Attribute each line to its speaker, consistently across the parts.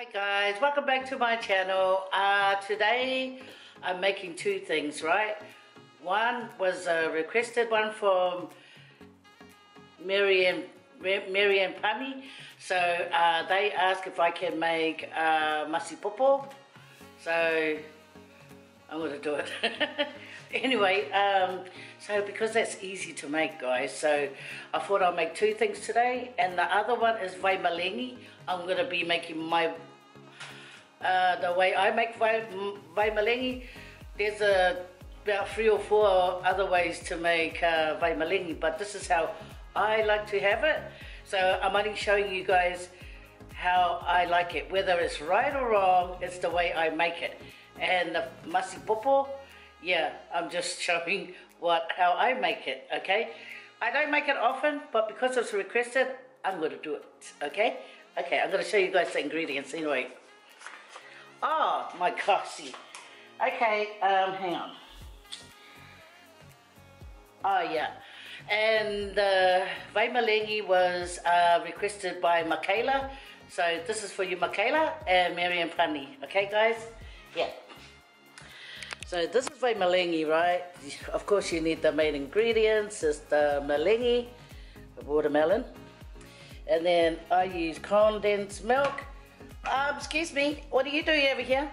Speaker 1: Hi guys, welcome back to my channel. Uh, today I'm making two things, right? One was a requested one from Mary and, Mary Pani. So uh, they asked if I can make uh, masi popo. So I'm going to do it. anyway, um, so because that's easy to make, guys, so I thought I'll make two things today. And the other one is vai melegi. I'm going to be making my, uh, the way I make vai, vaimalengi. There's a, about three or four other ways to make uh, vai melegi, but this is how I like to have it. So I'm only showing you guys how I like it. Whether it's right or wrong, it's the way I make it. And the masi popo, yeah, I'm just showing what how I make it, okay? I don't make it often, but because it's requested, I'm going to do it, okay? Okay, I'm going to show you guys the ingredients anyway. Oh, my gosh. Okay, um, hang on. Oh, yeah. And the uh, Vai melegi was uh, requested by Michaela. So this is for you, Michaela and Mary and Pani. Okay, guys? Yeah. So this is my melegi, right? Of course you need the main ingredients, it's the melegi, the watermelon. And then I use condensed milk. Um, excuse me, what are you doing over here?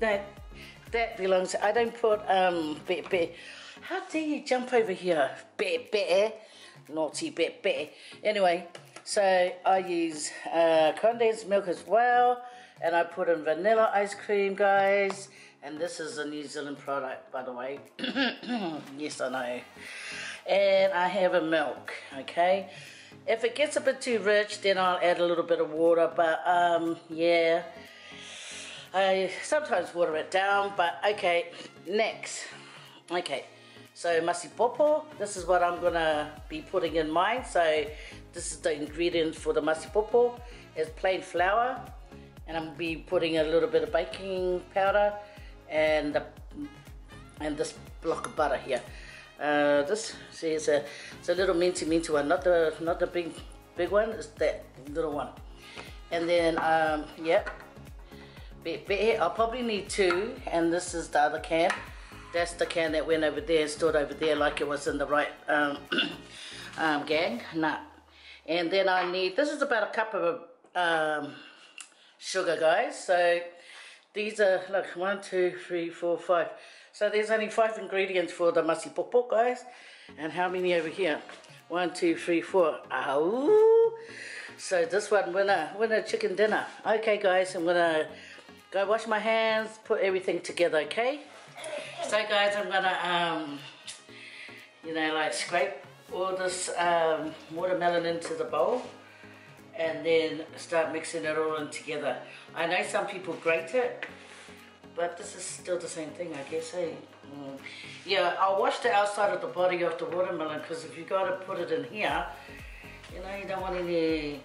Speaker 1: That, that belongs, I don't put, um, be, be, how dare you jump over here? Be, be, naughty bit, be. Anyway, so I use uh, condensed milk as well and I put in vanilla ice cream, guys. And this is a New Zealand product, by the way. yes, I know. And I have a milk, okay? If it gets a bit too rich, then I'll add a little bit of water. But, um, yeah. I sometimes water it down, but okay. Next. Okay. So, masi popo. This is what I'm to be putting in mine. So, this is the ingredients for the masi popo. It's plain flour and I'm be putting a little bit of baking powder and the, and this block of butter here. Uh, this see it's a it's a little minty minty one, not the not the big big one. It's that little one. And then um, yeah, I'll probably need two, and this is the other can. That's the can that went over there and stood over there like it was in the right um, um, gang. Nah. And then I need this is about a cup of um, sugar guys so these are look one two three four five so there's only five ingredients for the masi popo guys. And how many over here? One two three four. Ow. so this one winner winner chicken dinner. Okay guys I'm gonna go wash my hands put everything together okay? So guys I'm gonna um you know like scrape all this um, watermelon into the bowl and then start mixing it all in together. I know some people grate it, but this is still the same thing, I guess, hey? Mm. Yeah, I'll wash the outside of the body of the watermelon because if you got to put it in here, you know, you don't want any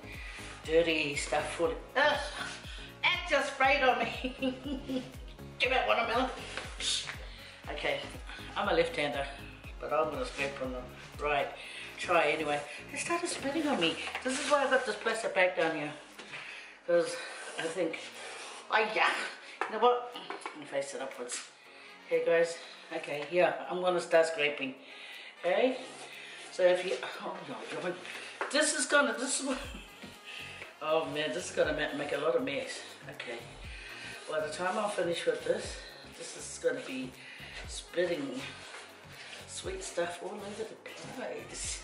Speaker 1: dirty stuff it. Ugh, it just sprayed on me. Give me it watermelon. Okay, I'm a left-hander, but I'm going to scrape from the right try anyway. It started spitting on me. This is why I got this plastic bag down here. Because I think, oh yeah, you know what? Let me face it upwards. Okay guys, okay, yeah, I'm gonna start scraping. Okay? So if you, oh no, this is gonna, this is oh man, this is gonna make a lot of mess. Okay. By the time I'm finished with this, this is gonna be spitting sweet stuff all over the place.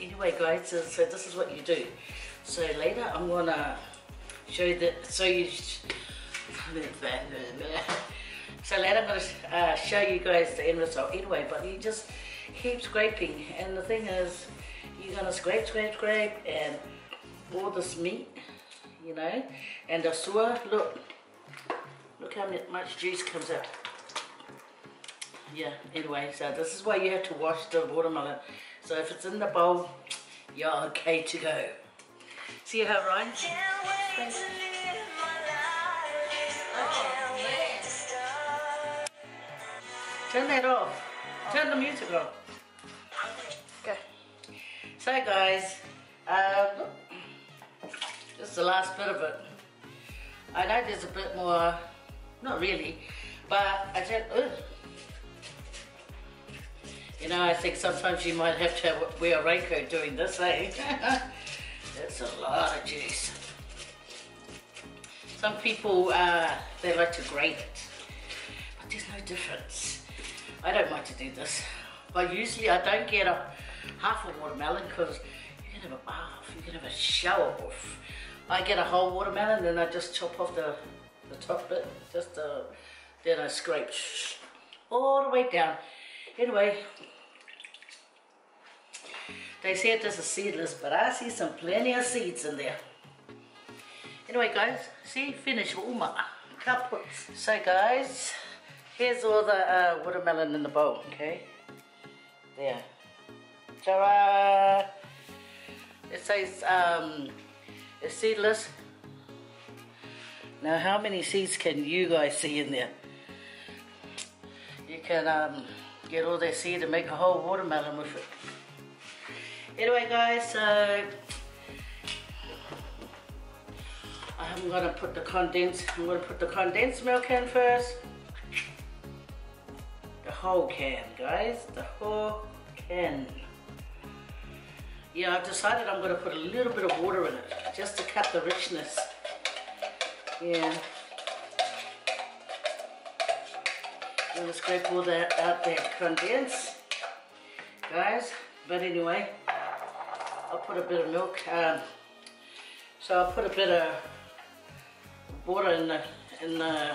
Speaker 1: Anyway guys, so, so this is what you do. So later I'm gonna show you that, so you, so later I'm gonna uh, show you guys the end result anyway, but you just keep scraping and the thing is, you're gonna scrape, scrape, scrape and all this meat, you know, and the sewer, look, look how much juice comes out. Yeah, anyway, so this is why you have to wash the watermelon so if it's in the bowl, you're okay to go. See how it rhymes? Turn that off. Turn the music off. Okay. So guys, um, Just the last bit of it. I know there's a bit more, not really, but I said, ugh. You know, I think sometimes you might have to wear a raincoat doing this, eh? That's a lot of juice. Some people, uh, they like to grate it, but there's no difference. I don't like to do this, but usually I don't get a half a watermelon because you can have a bath, you can have a shower off. I get a whole watermelon and I just chop off the, the top bit, just uh, then I scrape all the way down. Anyway, they said this is seedless, but I see some plenty of seeds in there. Anyway, guys, see, finish uma kaput. So, guys, here's all the uh, watermelon in the bowl, okay? There. Ta-ra! It says um, it's seedless. Now, how many seeds can you guys see in there? You can um, get all that seed and make a whole watermelon with it. Anyway, guys, so I'm gonna put the condensed. I'm gonna put the condensed milk in first. Whole can, guys. The whole can. Yeah, I've decided I'm gonna put a little bit of water in it, just to cut the richness. Yeah. I'm gonna scrape all that out there, condense, guys. But anyway, I'll put a bit of milk. Um, so I'll put a bit of water in the in the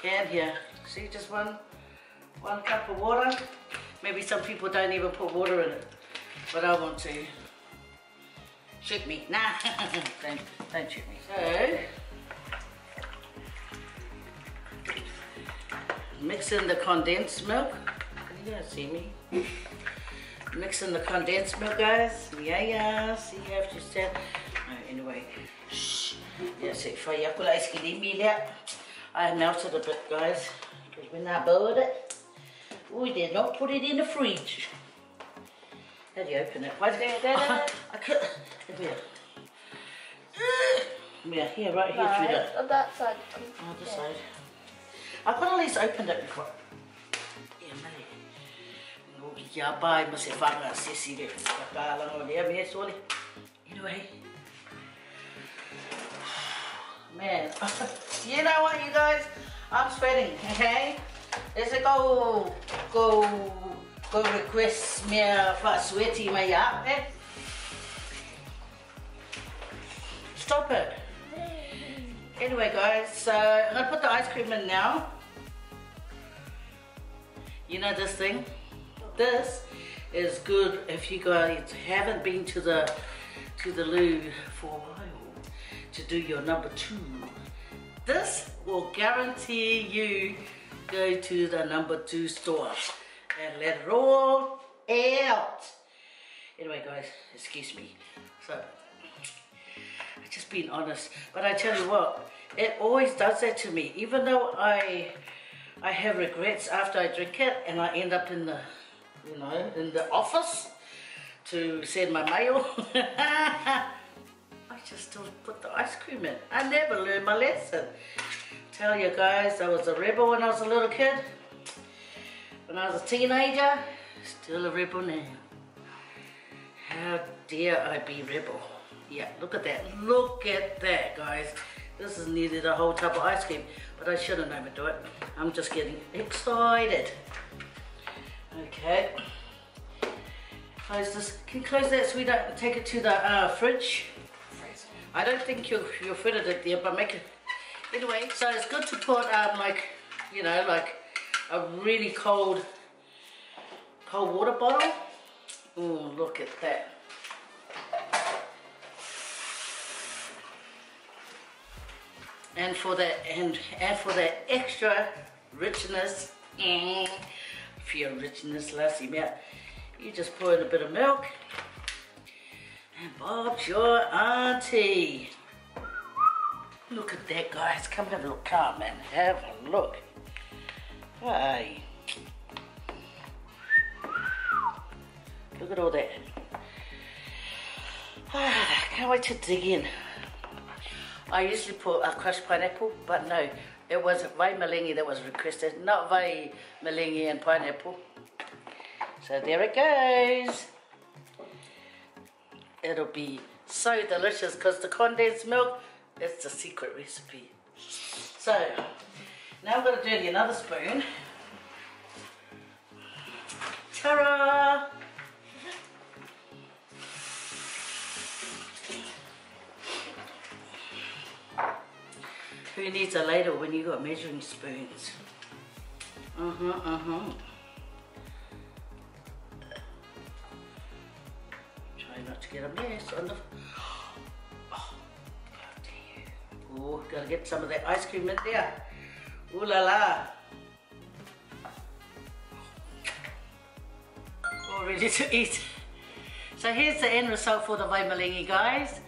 Speaker 1: can here. See, just one one cup of water. Maybe some people don't even put water in it, but I want to. Shoot me, nah, don't, don't shoot me. So, mix in the condensed milk. Can you guys see me? mixing the condensed milk, guys. Yeah, yeah. See, you have to stand. Oh, anyway, shh. Yes, it for you. I melted a bit, guys, because when I boiled it, we did not put it in the fridge. How do you open it? Why did I, I could. Here. Yeah, here, right here right, through that.
Speaker 2: On that side.
Speaker 1: On the side. I could at least opened it before. kia pai ma se whanga sisi re ka kālanga o lea me sole. Anyway. Man, you know what you guys? I'm sweating, okay? Is it go, go, go request me for sweaty my up, eh? Stop it. Anyway guys, so I'm gonna put the ice cream in now. You know this thing? this is good if you guys haven't been to the to the loo for a while to do your number two. This will guarantee you go to the number two store and let it all out. Anyway guys, excuse me. So, I'm just being honest. But I tell you what, it always does that to me. Even though I I have regrets after I drink it and I end up in the you know, in the office to send my mail. I just still put the ice cream in. I never learned my lesson. Tell you guys, I was a rebel when I was a little kid. When I was a teenager, still a rebel now. How dare I be rebel? Yeah, look at that. Look at that, guys. This is nearly the whole tub of ice cream, but I shouldn't overdo it. I'm just getting excited. Okay. Close this. Can you close that so we don't take it to the uh, fridge? I don't think you'll, you'll fit it there, but make it... Anyway, so it's good to put um, like, you know, like a really cold, cold water bottle. Oh, look at that. And for that, and, and for that extra richness, mm, for your richness, lassie milk. You just pour in a bit of milk and Bob's your auntie. Look at that, guys. Come have a look. Come and have a look. Hey. Look at all that. Ah, can't wait to dig in. I usually put a crushed pineapple, but no, it was vai melegi that was requested, not vai melegi and pineapple. So there it goes. It'll be so delicious because the condensed milk, it's the secret recipe. So, now I'm going to do the another spoon. Ta-ra! Who needs a ladle when you got measuring spoons? Uh-huh, uh-huh. Try not to get a mess on the... Oh, oh, gotta get some of that ice cream in there. Ooh la la. All ready to eat. So here's the end result for the Vai melegi guys.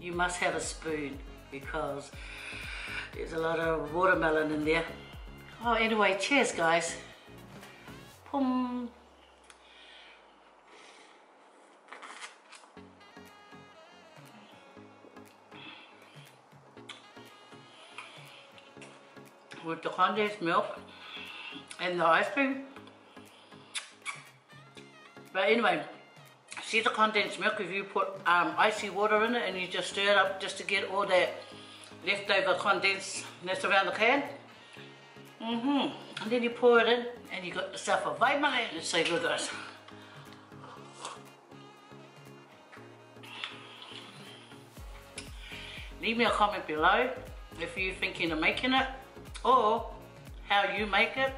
Speaker 1: You must have a spoon because there's a lot of watermelon in there. Oh, anyway, cheers, guys. Condensed milk and the ice cream. But anyway, see the condensed milk if you put um, icy water in it and you just stir it up just to get all that leftover condensed around the can. Mm-hmm. And then you pour it in and you got yourself a vitamin. Let's see good guys. Leave me a comment below if you're thinking of making it or how you make it,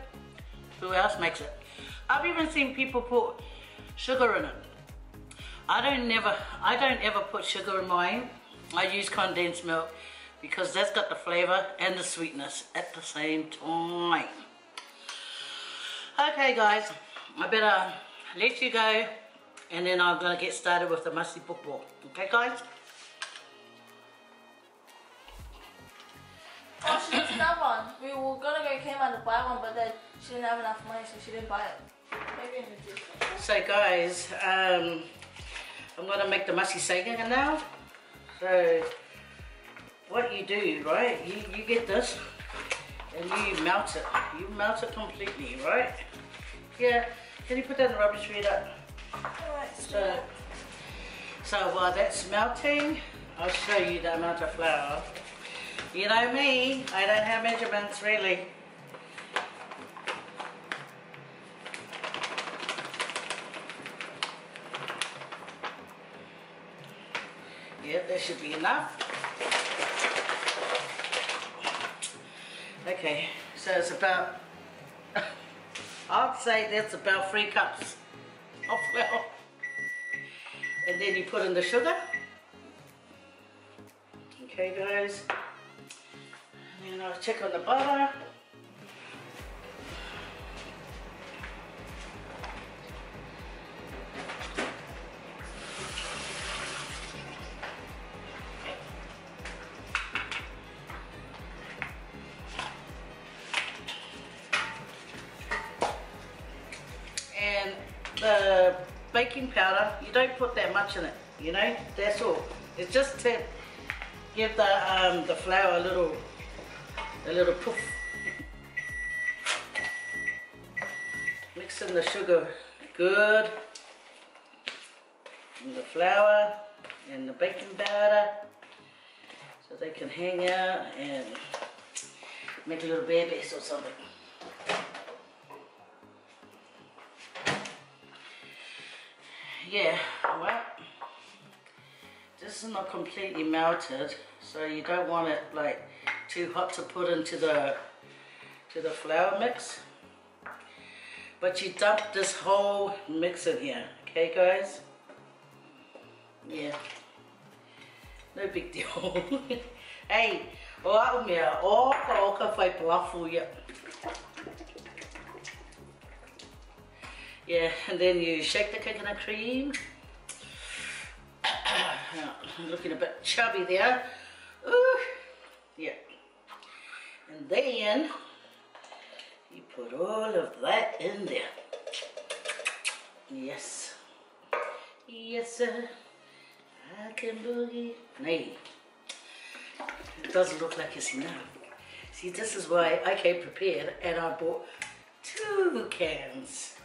Speaker 1: who else makes it. I've even seen people put sugar in it. I don't never, I don't ever put sugar in mine. I use condensed milk because that's got the flavor and the sweetness at the same time. Okay guys, I better let you go and then I'm gonna get started with the masi popo. Okay guys?
Speaker 2: Oh, she needs another one. We go Kmart to buy one, but then she didn't have enough money, so she didn't buy it. Maybe in the future.
Speaker 1: So guys, um, I'm gonna make the musty seigan now. So what you do, right? You, you get this and you melt it. You melt it completely, right? Yeah. Can you put that in the rubbish bin up?
Speaker 2: Alright,
Speaker 1: So, so while that's melting, I'll show you the amount of flour. You know me, I don't have measurements really. Should be enough. Okay, so it's about, I'd say that's about three cups of flour. And then you put in the sugar. Okay guys. And then I'll check on the butter. Don't put that much in it, you know, that's all. It's just to give the um, the flour a little a little poof. Mix in the sugar good. And the flour and the baking powder so they can hang out and make little babies or something. Yeah, well, this is not completely melted, so you don't want it like too hot to put into the to the flour mix. But you dump this whole mix in here, okay guys? Yeah. No big deal. hey, o au mea, o ka o ka whai palafu ia. Yeah, and then you shake the coconut cream. Looking a bit chubby there. Ooh, yeah. And then you put all of that in there. Yes. Yes, sir. I can boogie. Nay. It doesn't look like it's enough. See, this is why I came prepared and I bought two cans.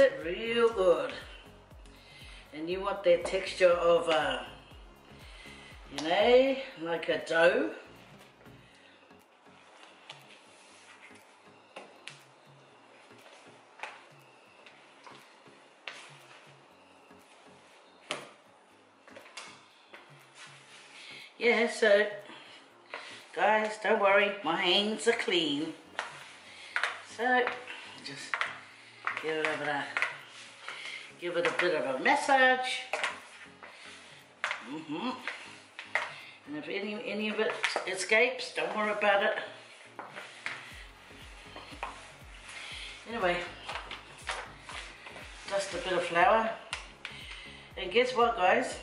Speaker 1: It real good. And you want that texture of, uh, you know, like a dough. Yeah, so guys, don't worry, my hands are clean. So just give it a bit of, give it a bit of a massage. Mm -hmm. And if any any of it escapes, don't worry about it. Anyway, just a bit of flour. And guess what, guys?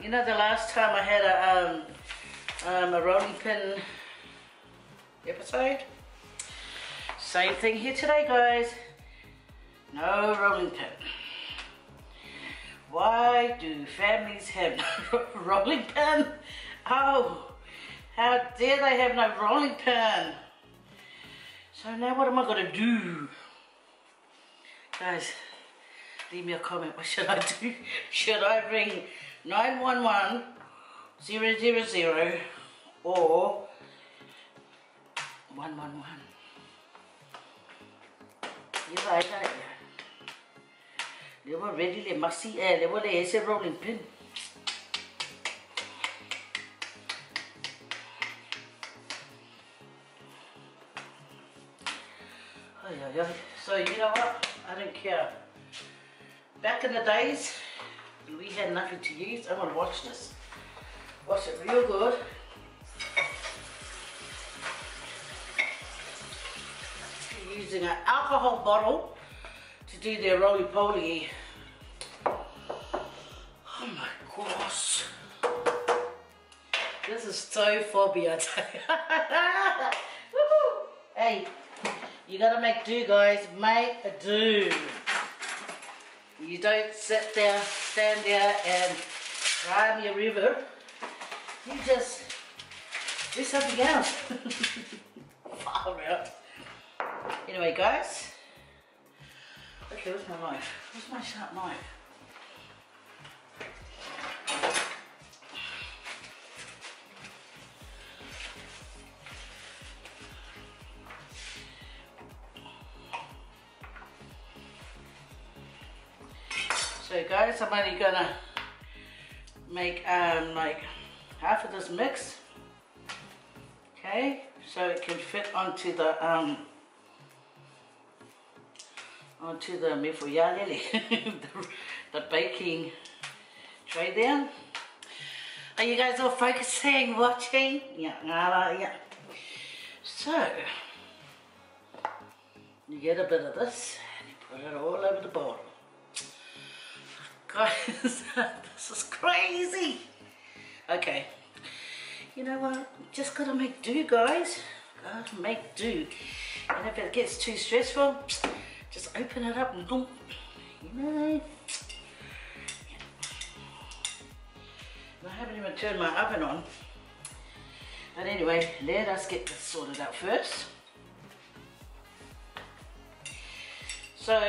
Speaker 1: You know the last time I had a, um, um, a rolling pin episode? Same thing here today, guys. No rolling pin. Why do families have no rolling pin? Oh, how dare they have no rolling pin? So now what am I to do? Guys, leave me a comment. What should I do? Should I ring 911 000 or 111? You right, you? They were ready, they must see air, they were there, it's a rolling pin. So, you know what? I don't care. Back in the days, we had nothing to use. I'm gonna watch this. Wash it real good. Using an alcohol bottle to do their roly-poly. Oh my gosh. This is so phobia, hey, you gotta make do, guys. Make a do. You don't sit there, stand there and me a river. You just do something else. Far out. Anyway, guys. Okay, where's my knife? Where's my sharp knife? So guys, I'm only gonna make um, like half of this mix. Okay, so it can fit onto the um, onto the mifuyalele, the, the baking tray there. Are you guys all focusing, watching? Yeah, yeah. So, you get a bit of this and you put it all over the bottle. Guys, this is crazy. Okay, you know what? Just gotta make do, guys. Gotta make do. And if it gets too stressful, just open it up and boom. You know. I haven't even turned my oven on. But anyway, let us get this sorted out first. So,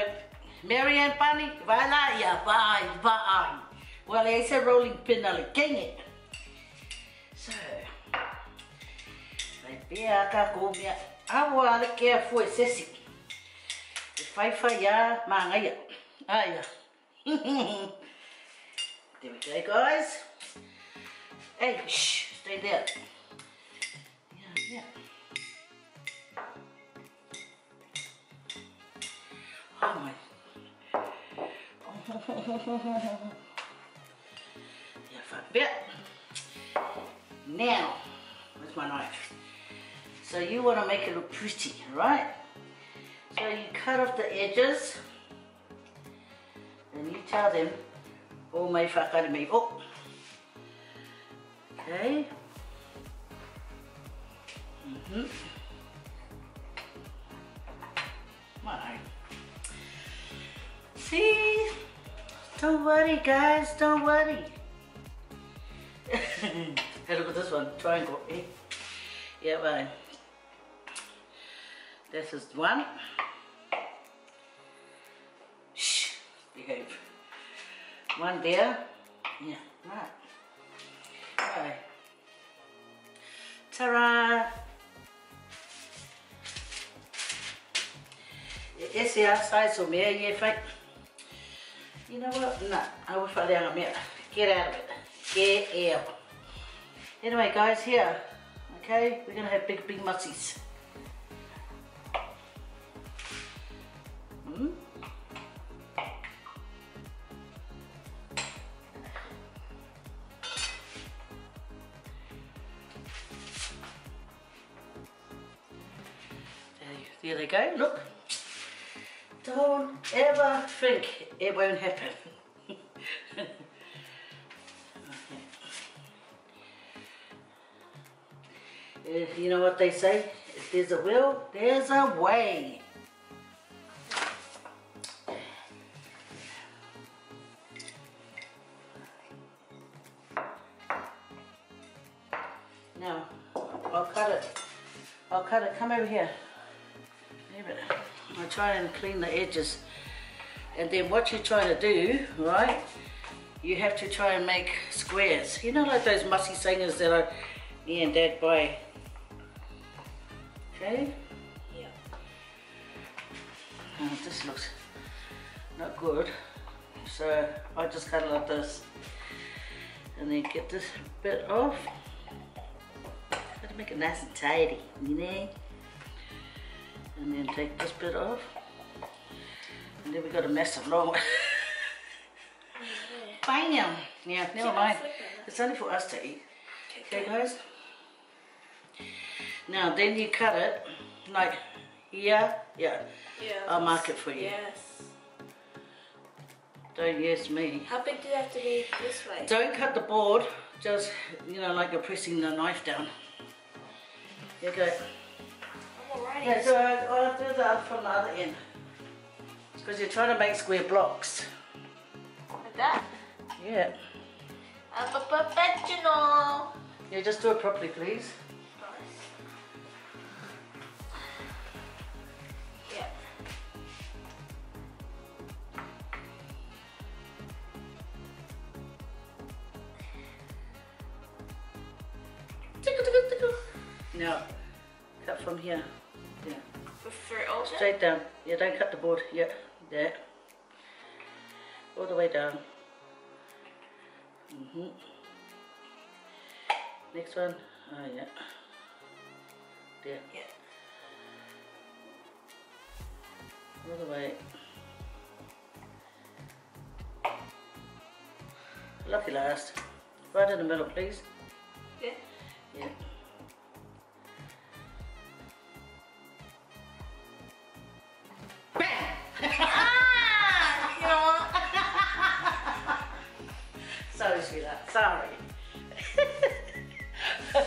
Speaker 1: Marianne Bunny, vai lá, ia, vai, vai. Well, esse é rolling pin quem é? So, vai cá com minha awa que é foi sesi. Vai falhar, mangaia. Ai, ah, There we go, guys. Hey, shh, stay there. Yeah, yeah. Oh my. yeah, fuck bit. Now, where's my knife? So you want to make it look pretty, right? So you cut off the edges and you tell them, all my whakarimi. Oh. Okay. Mm-hmm. Right. See? Don't worry, guys. Don't worry. hey, look at this one. Triangle. Eh? Yeah, right. This is one. One there. Yeah, right. Right. Ta-ra! Esse é a size of me, yeah, if I, you know what, no, I will fall down a minute. Get out of it. Get out. Anyway, guys, here, okay, we're gonna have big, big mussies. Uh, you know what they say? If there's a will, there's a way. Now, I'll cut it. I'll cut it. Come over here. Leave it. I try and clean the edges. And then what you're trying to do, right, you have to try and make squares. You know like those mussy singers that are me and dad buy. Okay?
Speaker 2: Yeah.
Speaker 1: Oh, this looks not good. So I just cut it like this. And then get this bit off. Gotta make it nice and tidy, you know? And then take this bit off. And then we got a massive long one. Bam! Yeah, never mind. It's only for us to eat. Okay,
Speaker 2: Okay.
Speaker 1: guys? Now, then you cut it like here, yeah.
Speaker 2: Yeah.
Speaker 1: I'll mark it for you.
Speaker 2: Yes.
Speaker 1: Don't yes me.
Speaker 2: How big do you have to be this way?
Speaker 1: Don't cut the board, just, you know, like you're pressing the knife down. You go.
Speaker 2: I'm alright.
Speaker 1: Yeah, so I'll do that from the other end. Because you're trying to make square blocks.
Speaker 2: Like that.
Speaker 1: Yeah.
Speaker 2: I'm a professional.
Speaker 1: Yeah, just do it properly, please. Now, cut from here. Yeah.
Speaker 2: For, for also?
Speaker 1: Straight down. Yeah, don't cut the board. Yeah, there. All the way down. hmm Next one. Oh, yeah. There.
Speaker 2: Yeah.
Speaker 1: All the way. Lucky last. Right in the middle, please. Sorry,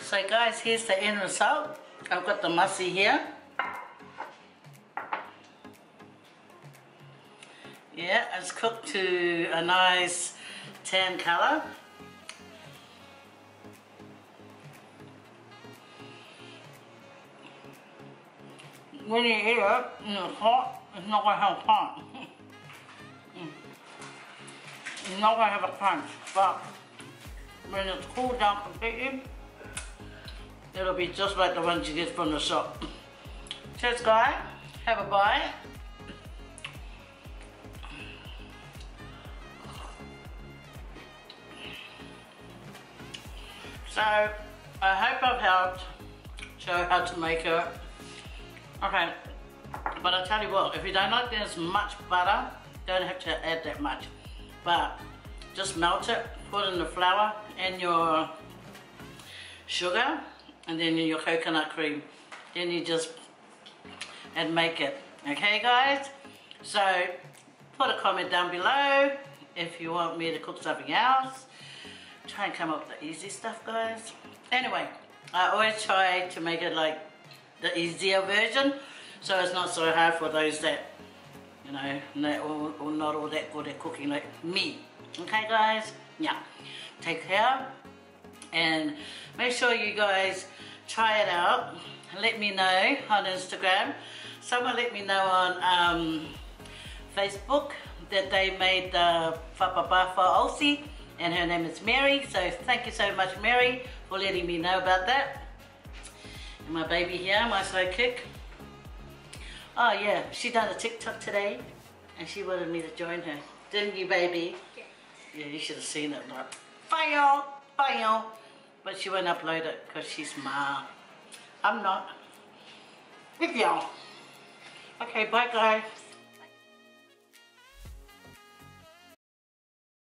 Speaker 1: so guys, here's the end result. I've got the mussy here. Yeah, it's cooked to a nice tan colour. When you eat it and it's hot, it's not going to have a punch. It's not going to have a punch, but when it's cooled down completely, it'll be just like the ones you get from the shop. Cheers, guys. Have a bite. So, I hope I've helped show how to make it. Okay, but I tell you what, if you don't like this much butter, don't have to add that much. But just melt it, put in the flour and your sugar and then your coconut cream. Then you just and make it. Okay guys? So put a comment down below if you want me to cook something else. Try and come up with the easy stuff guys. Anyway, I always try to make it like the easier version so it's not so hard for those that you know, not, or not all that good at cooking like me. Okay guys? Yeah. Take care and make sure you guys try it out. Let me know on Instagram. Someone let me know on um, Facebook that they made the Whapapafa Aussie and her name is Mary. So thank you so much Mary for letting me know about that. And my baby here, my sidekick. Oh yeah, she done a TikTok today and she wanted me to join her. Didn't you baby?
Speaker 2: Yeah.
Speaker 1: Yeah, you should have seen it. Like, fire, fire. But she won't upload it because she's ma. I'm not. With y'all. Okay, bye guys.